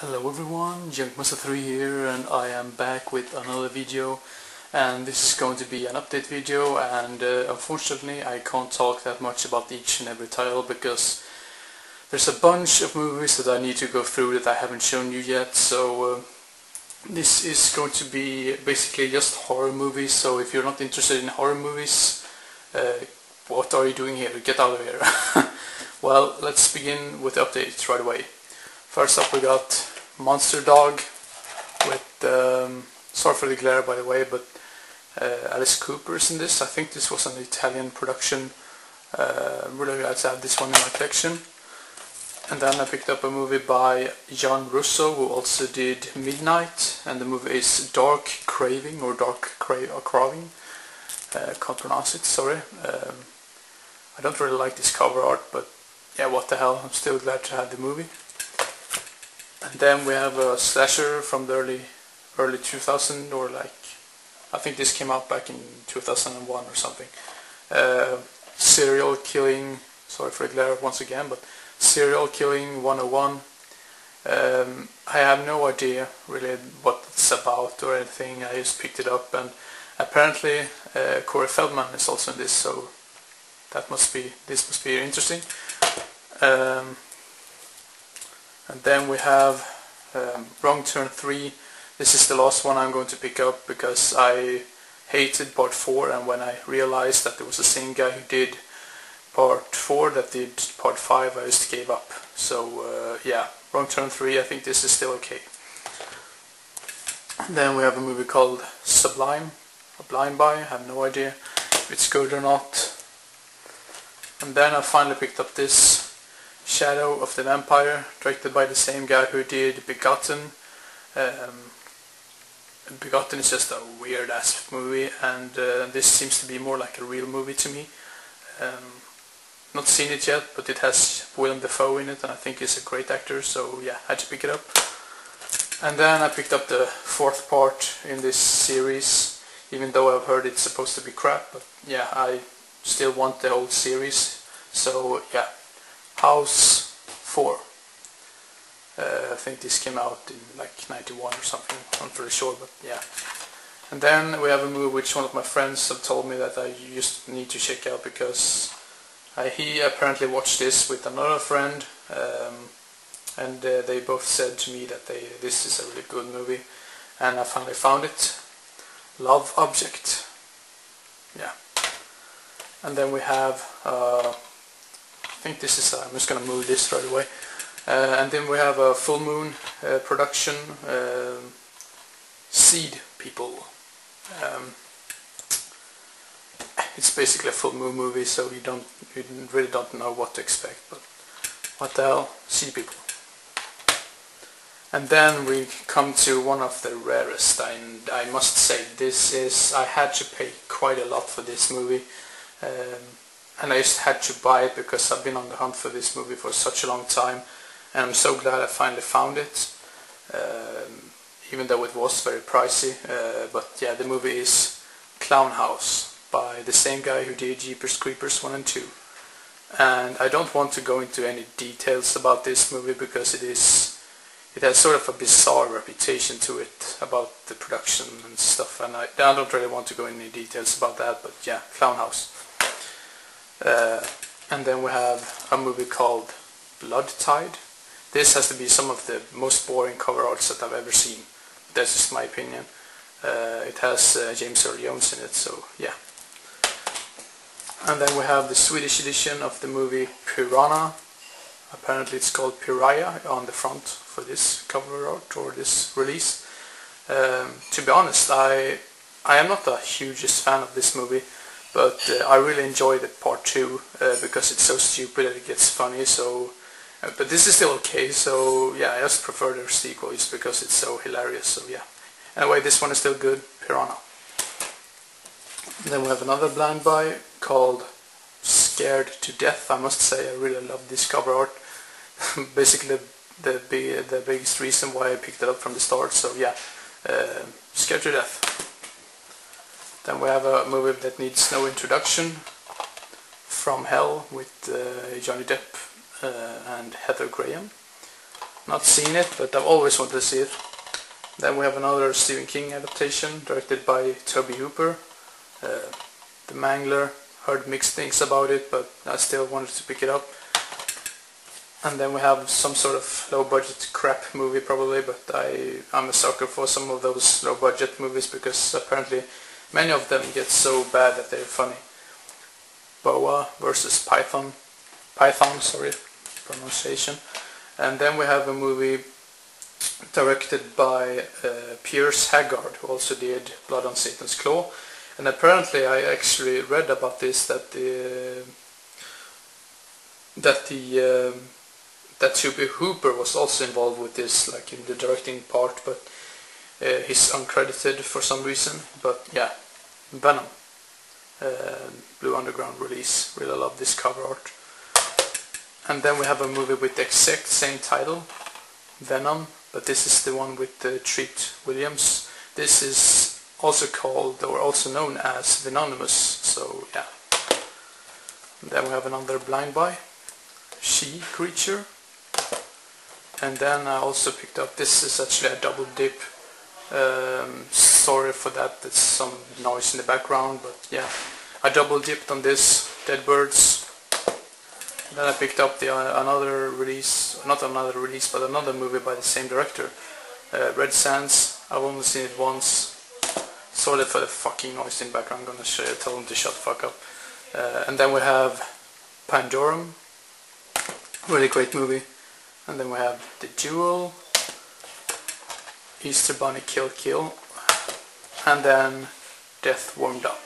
Hello everyone, Junkmaster3 here and I am back with another video and this is going to be an update video and uh, unfortunately I can't talk that much about each and every title because there's a bunch of movies that I need to go through that I haven't shown you yet so uh, this is going to be basically just horror movies so if you're not interested in horror movies uh, what are you doing here? Get out of here. well let's begin with the updates right away. First up we got Monster Dog with, um, sorry for the glare by the way, but uh, Alice Cooper is in this. I think this was an Italian production. Uh, really glad to have this one in my collection. And then I picked up a movie by John Russo who also did Midnight and the movie is Dark Craving or Dark Cra or Craving. Uh, can't pronounce it, sorry. Um, I don't really like this cover art but yeah what the hell, I'm still glad to have the movie. And then we have a slasher from the early early 2000 or like I think this came out back in 2001 or something. Uh, serial killing, sorry for the glare once again, but serial killing 101. Um, I have no idea really what it's about or anything. I just picked it up and apparently uh, Corey Feldman is also in this, so that must be this must be interesting. Um, and then we have um, Wrong Turn 3. This is the last one I'm going to pick up because I hated part 4 and when I realized that there was the same guy who did part 4 that did part 5 I just gave up. So uh, yeah, Wrong Turn 3 I think this is still okay. Then we have a movie called Sublime, a blind buy, I have no idea if it's good or not. And then I finally picked up this Shadow of the Vampire, directed by the same guy who did Begotten. Um, Begotten is just a weird ass movie and uh, this seems to be more like a real movie to me. Um, not seen it yet but it has Willem Dafoe in it and I think he's a great actor so yeah, I had to pick it up. And then I picked up the fourth part in this series even though I've heard it's supposed to be crap but yeah, I still want the whole series so yeah, House 4. Uh, I think this came out in like 91 or something, I'm not really sure, but yeah. And then we have a movie which one of my friends have told me that I just need to check out because uh, he apparently watched this with another friend um, and uh, they both said to me that they this is a really good movie and I finally found it. Love Object. Yeah. And then we have uh, I think this is, I'm just going to move this right away. Uh, and then we have a full moon uh, production, um, Seed People. Um, it's basically a full moon movie, so you don't, you really don't know what to expect. But what the hell, Seed People. And then we come to one of the rarest, and I must say this is, I had to pay quite a lot for this movie. Um, and I just had to buy it because I've been on the hunt for this movie for such a long time and I'm so glad I finally found it. Um, even though it was very pricey uh, but yeah the movie is Clown House by the same guy who did Jeepers Creepers 1 and 2 and I don't want to go into any details about this movie because it is it has sort of a bizarre reputation to it about the production and stuff and I, I don't really want to go into any details about that but yeah Clown House uh, and then we have a movie called Blood Tide. This has to be some of the most boring cover arts that I've ever seen. That's just my opinion. Uh, it has uh, James Earl Jones in it, so yeah. And then we have the Swedish edition of the movie Piranha. Apparently it's called Piraya on the front for this cover art or this release. Um, to be honest, I I am not the hugest fan of this movie. But uh, I really enjoyed it part 2 uh, because it's so stupid that it gets funny so uh, but this is still okay so yeah I just prefer the sequel just because it's so hilarious so yeah. Anyway this one is still good Piranha. And then we have another blind buy called Scared to Death I must say I really love this cover art. Basically the big, the biggest reason why I picked it up from the start so yeah. Uh, Scared to Death then we have a movie that needs no introduction, From Hell with uh, Johnny Depp uh, and Heather Graham. not seen it, but I've always wanted to see it. Then we have another Stephen King adaptation directed by Tobe Hooper. Uh, the Mangler, heard mixed things about it, but I still wanted to pick it up. And then we have some sort of low budget crap movie probably, but I, I'm a sucker for some of those low budget movies because apparently many of them get so bad that they're funny. Boa versus Python, Python, sorry, pronunciation. And then we have a movie directed by uh, Piers Haggard, who also did Blood on Satan's Claw. And apparently I actually read about this, that the, that the, um, that Tobe Hooper was also involved with this, like in the directing part, but uh, he's uncredited for some reason. But yeah, Venom, uh, Blue Underground release. Really love this cover art. And then we have a movie with the exact same title, Venom, but this is the one with the Treat Williams. This is also called, or also known as Venomous, so yeah. And then we have another blind buy, She Creature. And then I also picked up, this is actually a double dip. Um, sorry for that, there's some noise in the background, but yeah. I double dipped on this, Dead Birds. Then I picked up the uh, another release, not another release, but another movie by the same director, uh, Red Sands. I've only seen it once. Sorry for the fucking noise in the background, I'm gonna show tell them to shut the fuck up. Uh, and then we have Pandorum, really great movie. And then we have The Jewel, Easter Bunny Kill Kill, and then Death Warmed Up.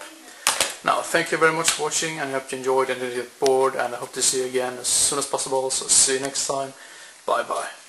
Now, thank you very much for watching and I hope you enjoyed and didn't get bored and I hope to see you again as soon as possible, so see you next time. Bye bye.